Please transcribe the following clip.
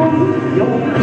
本4